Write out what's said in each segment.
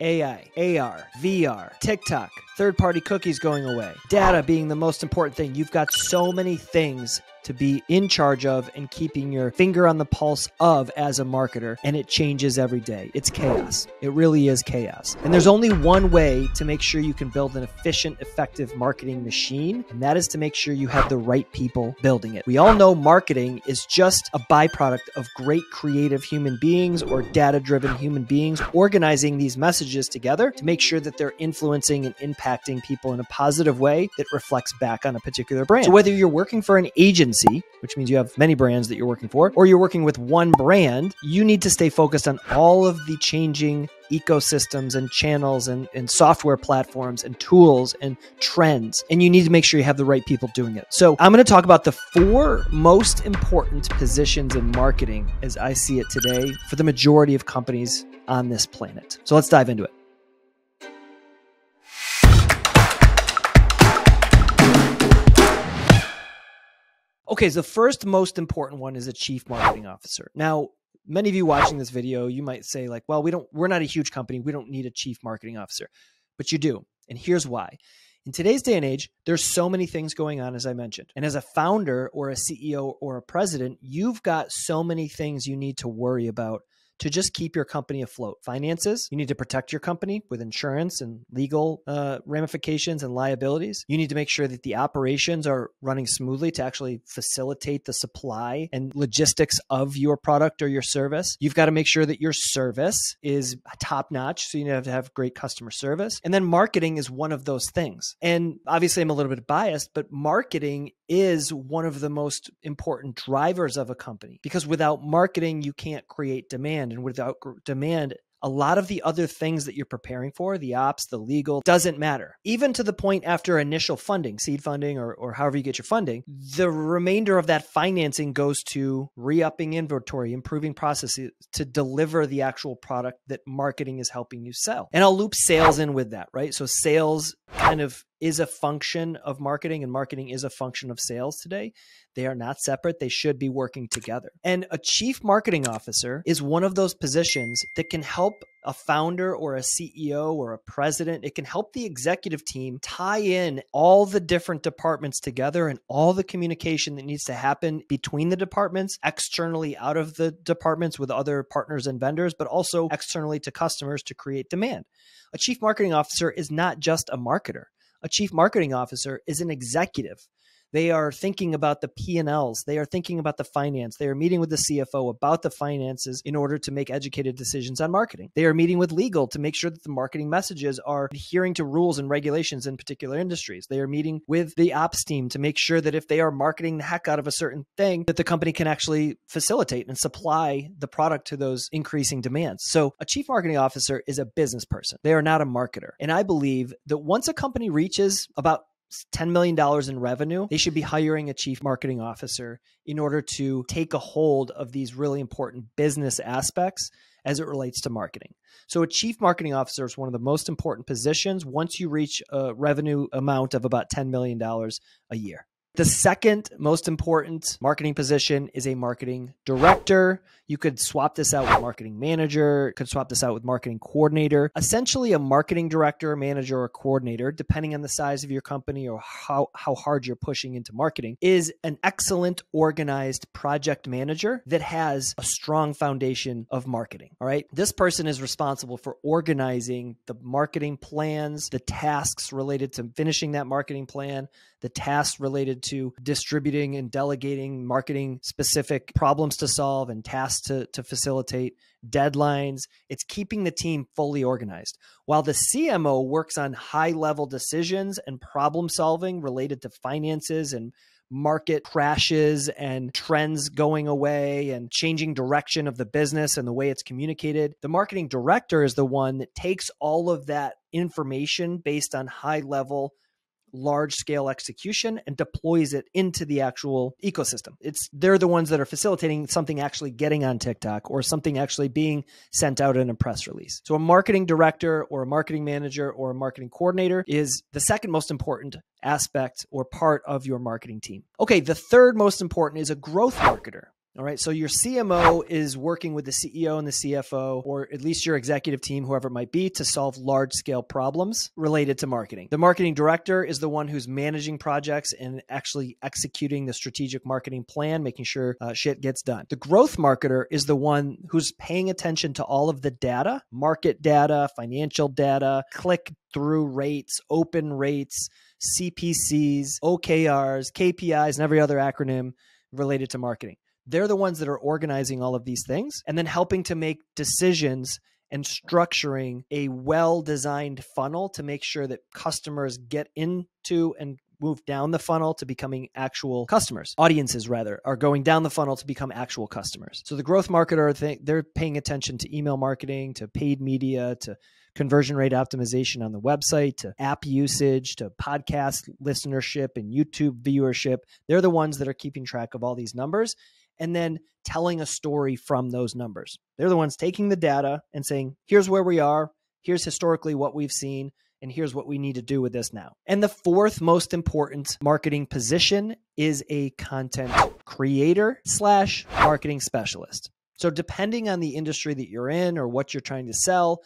AI, AR, VR, TikTok, third party cookies going away, data being the most important thing. You've got so many things to be in charge of and keeping your finger on the pulse of as a marketer. And it changes every day. It's chaos. It really is chaos. And there's only one way to make sure you can build an efficient, effective marketing machine, and that is to make sure you have the right people building it. We all know marketing is just a byproduct of great creative human beings or data driven human beings organizing these messages together to make sure that they're influencing and impacting people in a positive way that reflects back on a particular brand. So whether you're working for an agency, agency, which means you have many brands that you're working for, or you're working with one brand, you need to stay focused on all of the changing ecosystems and channels and, and software platforms and tools and trends. And you need to make sure you have the right people doing it. So I'm going to talk about the four most important positions in marketing as I see it today for the majority of companies on this planet. So let's dive into it. Okay, so the first most important one is a chief marketing officer. Now, many of you watching this video, you might say like, well, we don't we're not a huge company. We don't need a chief marketing officer. But you do. And here's why. In today's day and age, there's so many things going on as I mentioned. And as a founder or a CEO or a president, you've got so many things you need to worry about to just keep your company afloat. Finances, you need to protect your company with insurance and legal uh, ramifications and liabilities. You need to make sure that the operations are running smoothly to actually facilitate the supply and logistics of your product or your service. You've got to make sure that your service is top notch. So you have to have great customer service. And then marketing is one of those things. And obviously, I'm a little bit biased, but marketing is one of the most important drivers of a company because without marketing, you can't create demand. And without demand, a lot of the other things that you're preparing for, the ops, the legal, doesn't matter. Even to the point after initial funding, seed funding, or, or however you get your funding, the remainder of that financing goes to re upping inventory, improving processes to deliver the actual product that marketing is helping you sell. And I'll loop sales in with that, right? So sales kind of is a function of marketing and marketing is a function of sales today. They are not separate. They should be working together. And a chief marketing officer is one of those positions that can help a founder or a CEO or a president. It can help the executive team tie in all the different departments together and all the communication that needs to happen between the departments, externally out of the departments with other partners and vendors, but also externally to customers to create demand. A chief marketing officer is not just a marketer. A chief marketing officer is an executive. They are thinking about the P&Ls. They are thinking about the finance. They are meeting with the CFO about the finances in order to make educated decisions on marketing. They are meeting with legal to make sure that the marketing messages are adhering to rules and regulations in particular industries. They are meeting with the ops team to make sure that if they are marketing the heck out of a certain thing, that the company can actually facilitate and supply the product to those increasing demands. So a chief marketing officer is a business person. They are not a marketer. And I believe that once a company reaches about $10 million in revenue, they should be hiring a chief marketing officer in order to take a hold of these really important business aspects as it relates to marketing. So, a chief marketing officer is one of the most important positions once you reach a revenue amount of about $10 million a year. The second most important marketing position is a marketing director. You could swap this out with marketing manager, could swap this out with marketing coordinator. Essentially, a marketing director, manager, or coordinator, depending on the size of your company or how, how hard you're pushing into marketing, is an excellent organized project manager that has a strong foundation of marketing. All right. This person is responsible for organizing the marketing plans, the tasks related to finishing that marketing plan, the tasks related to distributing and delegating marketing specific problems to solve and tasks to, to facilitate deadlines. It's keeping the team fully organized. While the CMO works on high level decisions and problem solving related to finances and market crashes and trends going away and changing direction of the business and the way it's communicated. The marketing director is the one that takes all of that information based on high level large scale execution and deploys it into the actual ecosystem. It's they're the ones that are facilitating something actually getting on TikTok or something actually being sent out in a press release. So a marketing director or a marketing manager or a marketing coordinator is the second most important aspect or part of your marketing team. Okay, the third most important is a growth marketer. All right. So your CMO is working with the CEO and the CFO, or at least your executive team, whoever it might be, to solve large scale problems related to marketing. The marketing director is the one who's managing projects and actually executing the strategic marketing plan, making sure uh, shit gets done. The growth marketer is the one who's paying attention to all of the data, market data, financial data, click through rates, open rates, CPCs, OKRs, KPIs, and every other acronym related to marketing. They're the ones that are organizing all of these things and then helping to make decisions and structuring a well designed funnel to make sure that customers get into and move down the funnel to becoming actual customers. Audiences, rather, are going down the funnel to become actual customers. So the growth marketer, they're paying attention to email marketing, to paid media, to conversion rate optimization on the website, to app usage, to podcast listenership and YouTube viewership. They're the ones that are keeping track of all these numbers and then telling a story from those numbers. They're the ones taking the data and saying, here's where we are, here's historically what we've seen, and here's what we need to do with this now. And the fourth most important marketing position is a content creator slash marketing specialist. So, depending on the industry that you're in or what you're trying to sell,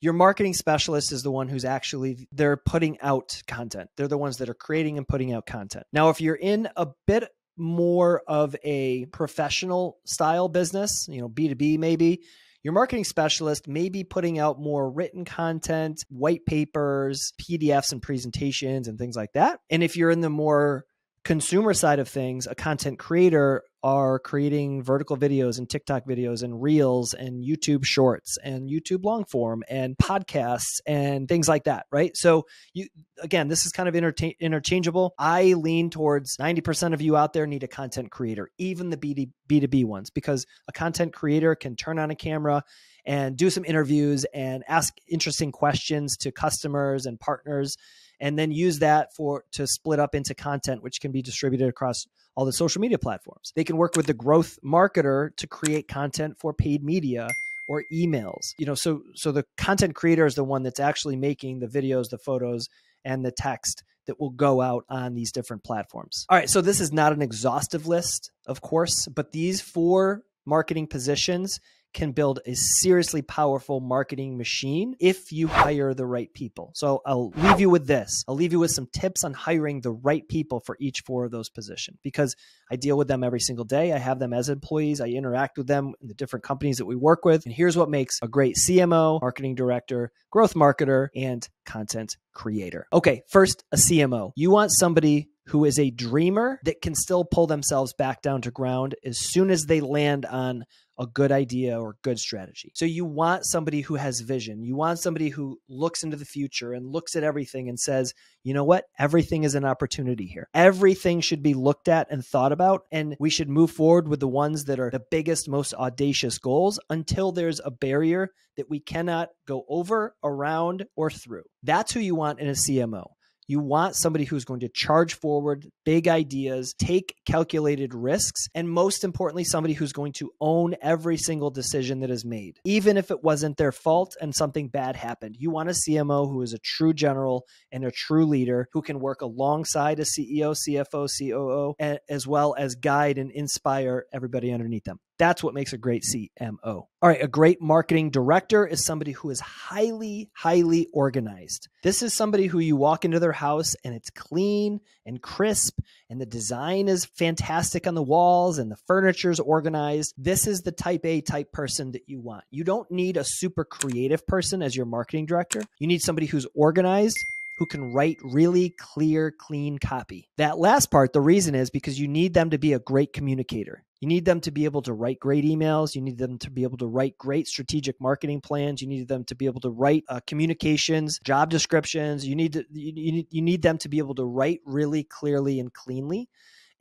your marketing specialist is the one who's actually they're putting out content. They're the ones that are creating and putting out content. Now, if you're in a bit more of a professional style business, you know, B2B maybe, your marketing specialist may be putting out more written content, white papers, PDFs and presentations and things like that. And if you're in the more consumer side of things, a content creator are creating vertical videos and TikTok videos and reels and YouTube shorts and YouTube long form and podcasts and things like that, right? So you again, this is kind of interchangeable. I lean towards 90% of you out there need a content creator, even the B2, B2B ones because a content creator can turn on a camera and do some interviews and ask interesting questions to customers and partners and then use that for to split up into content which can be distributed across all the social media platforms. They can work with the growth marketer to create content for paid media or emails. You know, so so the content creator is the one that's actually making the videos, the photos, and the text that will go out on these different platforms. All right, so this is not an exhaustive list, of course, but these four marketing positions can build a seriously powerful marketing machine if you hire the right people. So I'll leave you with this. I'll leave you with some tips on hiring the right people for each four of those positions because I deal with them every single day. I have them as employees. I interact with them in the different companies that we work with. And here's what makes a great CMO, marketing director, growth marketer, and content creator. Okay, first, a CMO. You want somebody who is a dreamer that can still pull themselves back down to ground as soon as they land on a good idea or good strategy. So you want somebody who has vision. You want somebody who looks into the future and looks at everything and says, you know what? Everything is an opportunity here. Everything should be looked at and thought about. And we should move forward with the ones that are the biggest, most audacious goals until there's a barrier that we cannot go over, around, or through. That's who you want in a CMO. You want somebody who's going to charge forward big ideas, take calculated risks, and most importantly, somebody who's going to own every single decision that is made, even if it wasn't their fault and something bad happened. You want a CMO who is a true general and a true leader who can work alongside a CEO, CFO, COO, as well as guide and inspire everybody underneath them. That's what makes a great CMO. All right, a great marketing director is somebody who is highly, highly organized. This is somebody who you walk into their house and it's clean and crisp and the design is fantastic on the walls and the furniture is organized. This is the type A type person that you want. You don't need a super creative person as your marketing director. You need somebody who's organized who can write really clear, clean copy. That last part, the reason is because you need them to be a great communicator. You need them to be able to write great emails. You need them to be able to write great strategic marketing plans. You need them to be able to write uh, communications, job descriptions. You need to, you, you, need, you need them to be able to write really clearly and cleanly.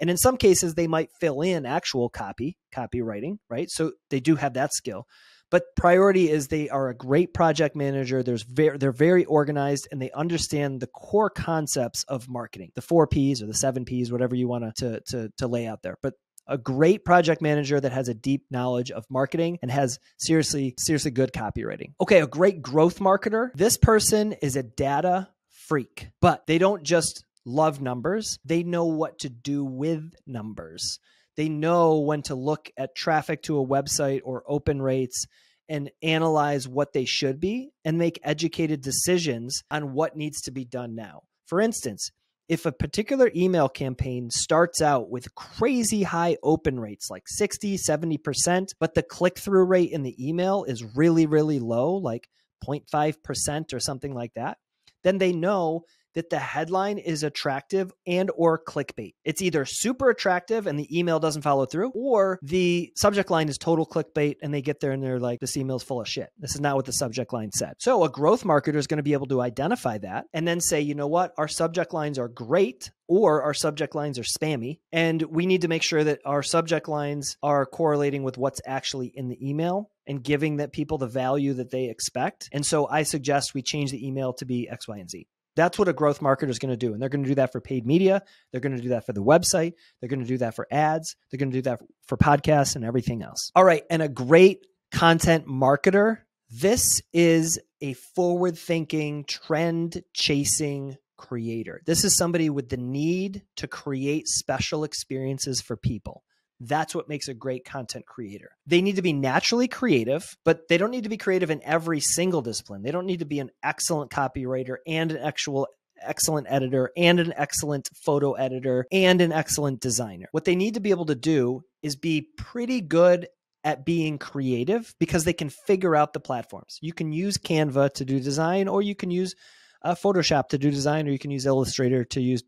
And in some cases, they might fill in actual copy, copywriting, right? So they do have that skill. But priority is they are a great project manager. There's very, they're very organized and they understand the core concepts of marketing, the four P's or the seven P's, whatever you want to, to, to lay out there. But a great project manager that has a deep knowledge of marketing and has seriously, seriously good copywriting. Okay, a great growth marketer. This person is a data freak, but they don't just love numbers, they know what to do with numbers. They know when to look at traffic to a website or open rates and analyze what they should be and make educated decisions on what needs to be done now. For instance, if a particular email campaign starts out with crazy high open rates, like 60, 70%, but the click through rate in the email is really, really low, like 0.5% or something like that, then they know that the headline is attractive and or clickbait. It's either super attractive and the email doesn't follow through or the subject line is total clickbait and they get there and they're like this email's full of shit. This is not what the subject line said. So a growth marketer is going to be able to identify that and then say, "You know what? Our subject lines are great or our subject lines are spammy and we need to make sure that our subject lines are correlating with what's actually in the email and giving that people the value that they expect. And so I suggest we change the email to be X, Y, and Z. That's what a growth marketer is going to do. And they're going to do that for paid media. They're going to do that for the website. They're going to do that for ads. They're going to do that for podcasts and everything else. All right. And a great content marketer. This is a forward thinking, trend chasing creator. This is somebody with the need to create special experiences for people. That's what makes a great content creator. They need to be naturally creative, but they don't need to be creative in every single discipline. They don't need to be an excellent copywriter and an actual excellent editor and an excellent photo editor and an excellent designer. What they need to be able to do is be pretty good at being creative because they can figure out the platforms. You can use Canva to do design or you can use uh, Photoshop to do design or you can use Illustrator to use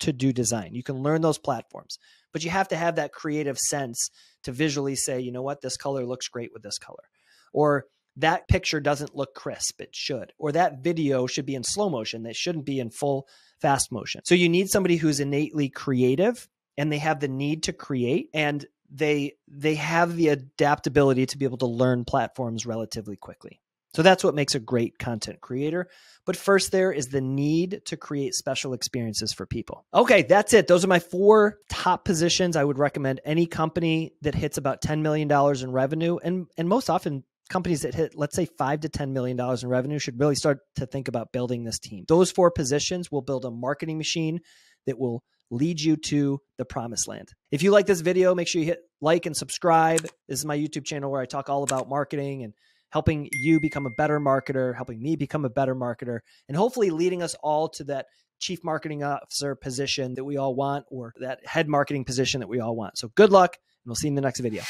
to do design. You can learn those platforms, but you have to have that creative sense to visually say, you know what, this color looks great with this color. Or that picture doesn't look crisp, it should. Or that video should be in slow motion, it shouldn't be in full fast motion. So you need somebody who's innately creative and they have the need to create and they they have the adaptability to be able to learn platforms relatively quickly. So that's what makes a great content creator. But first, there is the need to create special experiences for people. Okay, that's it. Those are my four top positions. I would recommend any company that hits about $10 million in revenue. And, and most often, companies that hit, let's say, five to $10 million in revenue should really start to think about building this team. Those four positions will build a marketing machine that will lead you to the promised land. If you like this video, make sure you hit like and subscribe. This is my YouTube channel where I talk all about marketing and helping you become a better marketer, helping me become a better marketer, and hopefully leading us all to that chief marketing officer position that we all want or that head marketing position that we all want. So good luck, and we'll see you in the next video.